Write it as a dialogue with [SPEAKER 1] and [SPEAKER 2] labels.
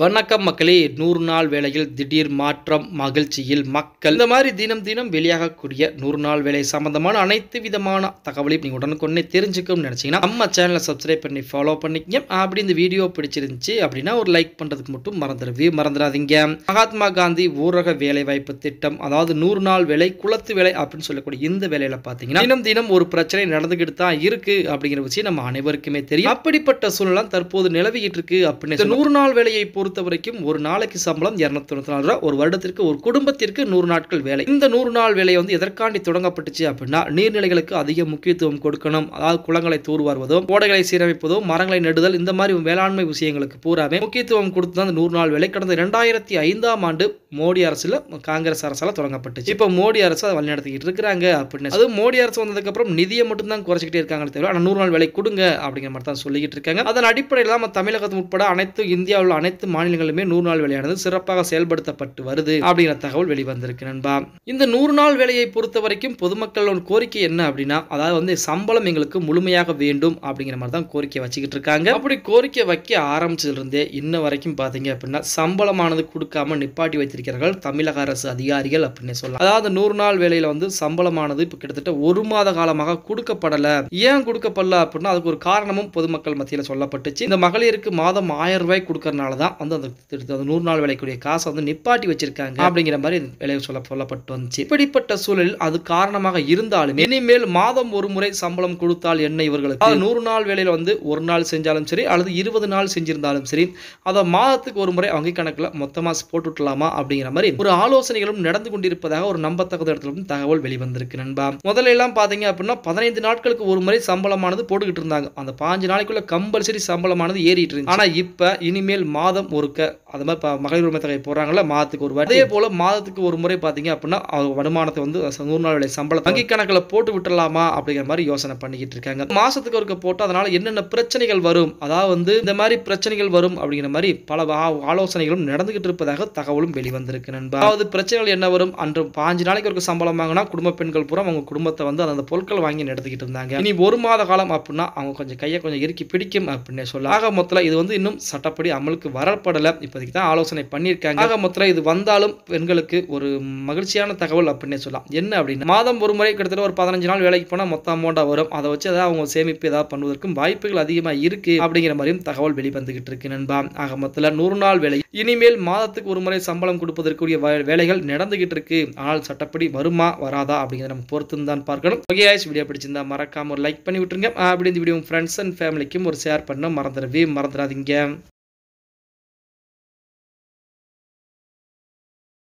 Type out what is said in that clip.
[SPEAKER 1] வணக்கம் மக்களே நூறு நாள் வேலையில் திடீர் மாற்றம் மகிழ்ச்சியில் மக்கள். இந்த மாதிரி தினம் தினம் வெளியாகக்கூடிய நூறு நாள் வேலை சம்பந்தமான அனைத்து விதமான தகவலையும் நீங்கள் உடனுக்குடனே தெரிஞ்சுக்கணும்னு நினச்சிங்கன்னா நம்ம சேனலை சப்ஸ்கிரைப் பண்ணி ஃபாலோ பண்ணிக்கங்க. அப்படி இந்த வீடியோ பிடிச்சிருந்துச்சு அப்படின்னா ஒரு லைக் பண்ணுறதுக்கு மட்டும் மறந்துடவே மறந்துடாதீங்க. மகாத்மா காந்தி ஊரக வேலை வாய்ப்பு திட்டம் அதாவது நூறு நாள் வேலை குளத்து வேலை அப்படின்னு சொல்லக்கூடிய இந்த வேலையில் பார்த்தீங்கன்னா தினம் தினம் ஒரு பிரச்சனை நடந்துக்கிட்டு தான் இருக்கு அப்படிங்கிற விஷயம் நம்ம அனைவருக்குமே தெரியும். அப்படிப்பட்ட சூழ்நிலை தற்போது நிலவிக்கிட்டு இருக்கு அப்படின்னு நூறு நாள் வேலையை பொறுத்த வரைக்கும் ஒரு நாளைக்கு சம்பளம் இரநூத்தி தொண்ணூத்தி நாலு ரூபா. ஒரு வருடத்திற்கு ஒரு குடும்பத்திற்கு நூறு நாட்கள் வேலை. இந்த நூறு நாள் வேலையை வந்து எதற்காண்டி தொடங்கப்பட்டுச்சு அப்படின்னா நீர்நிலைகளுக்கு அதிக முக்கியத்துவம் கொடுக்கணும். அதாவது குளங்களை தூர்வாருவதும் ஓடைகளை சீரமைப்பதும் மரங்களை நடுதல் இந்த மாதிரி வேளாண்மை விஷயங்களுக்கு பூராவே முக்கியத்துவம் கொடுத்து தான் நூறு நாள் வேலை. கடந்த இரண்டாயிரத்தி ஐந்தாம் ஆண்டு மோடி அரசுல காங்கிரஸ் அரசால தொடங்கப்பட்டுச்சு. இப்போ மோடி அரசு அதை வழிநடத்திக்கிட்டு இருக்கிறாங்க அப்படின்னு. அது மோடி அரசு வந்ததுக்கு அப்புறம் நிதியை மட்டும் தான் குறைச்சிக்கிட்டே இருக்காங்க தவிர ஆனால் நூறு நாள் வேலை கொடுங்க அப்படிங்கிற மாதிரி தான் சொல்லிக்கிட்டு இருக்காங்க. அதன் அடிப்படையில் நம்ம தமிழகத்தின் உட்பட அனைத்து இந்தியாவில் அனைத்து மாநிலங்களுமே நூறு நாள் வேலையானது சிறப்பாக செயல்படுத்தப்பட்டு வருது அப்படிங்கிற தகவல் வெளிவந்திருக்கு நண்பா. இந்த நூறு நாள் வேலையை பொறுத்த வரைக்கும் பொதுமக்களோட கோரிக்கை என்ன அப்படின்னா அதாவது வந்து சம்பளம் எங்களுக்கு முழுமையாக வேண்டும் அப்படிங்கிற மாதிரி தான் கோரிக்கை வச்சுக்கிட்டு இருக்காங்க. அப்படி கோரிக்கை வைக்க ஆரம்பிச்சதுலேருந்தே இன்ன வரைக்கும் பார்த்தீங்க அப்படின்னா சம்பளமானது கொடுக்காம நிப்பாட்டி வைத்திருக்கிறார்கள் தமிழக அரசு அதிகாரிகள் அப்படின்னு சொல்லலாம். அதாவது நூறு நாள் வேலையில வந்து சம்பளமானது இப்போ கிட்டத்தட்ட ஒரு மாத காலமாக கொடுக்கப்படலை. ஏன் கொடுக்கப்படல அப்படின்னா அதுக்கு ஒரு காரணமும் பொதுமக்கள் மத்தியில் சொல்லப்பட்டுச்சு. இந்த மகளிருக்கு மாதம் ஆயிரம் ரூபாய் கொடுக்கறனால தான் வந்து அந்த திட்டத்தை அந்த நூறு நாள் வேலைக்குரிய காசை வந்து நிப்பாட்டி வச்சிருக்காங்க அப்படிங்கிற மாதிரி வேலையை சொல்ல சொல்லப்பட்டு வந்துச்சு. இப்படிப்பட்ட சூழலில் அது காரணமாக இருந்தாலும் இனிமேல் மாதம் ஒரு முறை சம்பளம் கொடுத்தால் என்ன இவர்களுக்கு? நூறு நாள் வேலையில் வந்து ஒரு நாள் செஞ்சாலும் சரி அல்லது இருபது நாள் செஞ்சிருந்தாலும் சரி அதை மாதத்துக்கு ஒரு முறை வங்கி கணக்கில் மொத்தமாக போட்டு விட்டலாமா அப்படிங்கிற மாதிரி ஒரு ஆலோசனைகளும் நடந்து கொண்டிருப்பதாக ஒரு நம்பத்தகுந்த இடத்துல தகவல் வெளிவந்திருக்கு நண்பா. முதல்ல எல்லாம் பார்த்தீங்க அப்படின்னா பதினைந்து நாட்களுக்கு ஒரு முறை சம்பளமானது போட்டுக்கிட்டு இருந்தாங்க. அந்த பாஞ்சு நாளைக்குள்ள கம்பல்சரி சம்பளமானது ஏறிட்டு இருந்துச்சு. ஆனால் இப்போ இனிமேல் மாதம் ஒருக்க அது மாதிரி ப- மகளிர் உரிமை தொகை போடுறாங்கல்ல மாதத்துக்கு ஒரு. அதே போல மாதத்துக்கு ஒரு முறை பார்த்தீங்க அப்படின்னா அவங்க வருமானத்தை வந்து நூறு நாள் வேலை சம்பளம் வங்கி கணக்கில் போட்டு விட்டுறலாமா அப்படிங்கிற மாதிரி யோசனை பண்ணிக்கிட்டு இருக்காங்க. மாசத்துக்கு ஒருக்க போட்டு அதனால என்னென்ன பிரச்சனைகள் வரும் அதாவது வந்து இந்த மாதிரி பிரச்சனைகள் வரும் அப்படிங்கிற மாதிரி பல ஆலோசனைகளும் நடந்துகிட்டு இருப்பதாக தகவலும் வெளிவந்திருக்கு நண்பா. அதாவது பிரச்சனைகள் என்ன வரும் அன்று பாஞ்சு நாளைக்கு ஒரு சம்பளம் வாங்கினா குடும்ப பெண்கள் பூரா அவங்க குடும்பத்தை வந்து அந்த பொருட்கள் வாங்கி நடத்திக்கிட்டு இருந்தாங்க. இனி ஒரு மாத காலம் அப்படின்னா அவங்க கொஞ்சம் கையை கொஞ்சம் இறுக்கி பிடிக்கும் அப்படின்னே சொல்லலாம். ஆக மொத்தத்தில் இது வந்து இன்னும் சட்டப்படி அமலுக்கு வரப்படலை இப்போதைக்கு தான் ஆலோசனை பண்ணியிருக்காங்க. ஆக மொத்தம் இது வந்தாலும் பெண்களுக்கு ஒரு மகிழ்ச்சியான தகவல் அப்படின்னே சொல்லலாம். என்ன அப்படின்னா மாதம் ஒரு முறை கிட்டத்தட்ட ஒரு பதினஞ்சு நாள் வேலைக்கு போனால் மொத்த அமௌண்ட்டாக வரும். அதை வச்சு ஏதாவது அவங்க சேமிப்பு ஏதாவது பண்ணுவதற்கும் வாய்ப்புகள் அதிகமாக இருக்கு அப்படிங்கிற மாதிரியும் தகவல் வெளிவந்துகிட்டு இருக்கு நண்பா. ஆக மொத்தத்தில் நூறு நாள் வேலை. இனிமேல் மாதத்துக்கு ஒரு முறை சம்பளம் கொடுப்பதற்குரிய வேலைகள் நடந்துகிட்டு இருக்கு. ஆனால் சட்டப்படி வருமா வராதா அப்படிங்கிறத நம்ம பொறுத்து தான் பார்க்கணும். ஓகே வீடியோ பிடிச்சிருந்தா மறக்காம ஒரு லைக் பண்ணி விட்டுருங்க. அப்படி இந்த வீடியோ ஃப்ரெண்ட்ஸ் அண்ட் ஃபேமிலிக்கும் ஒரு ஷேர் பண்ண மறந்துடவே மறந்துடாதீங்க.